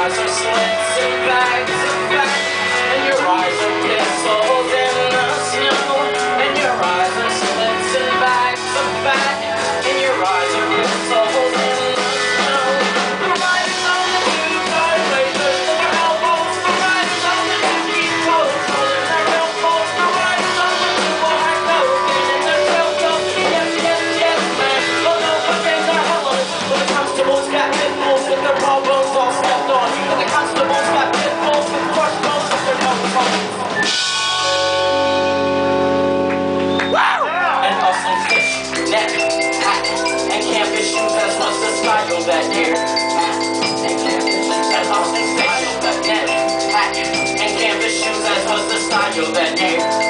eyes are slits and bags of bags, and your eyes are missiles. cycles that year. I lost in style that year. And canvas shoes, that was the style that year.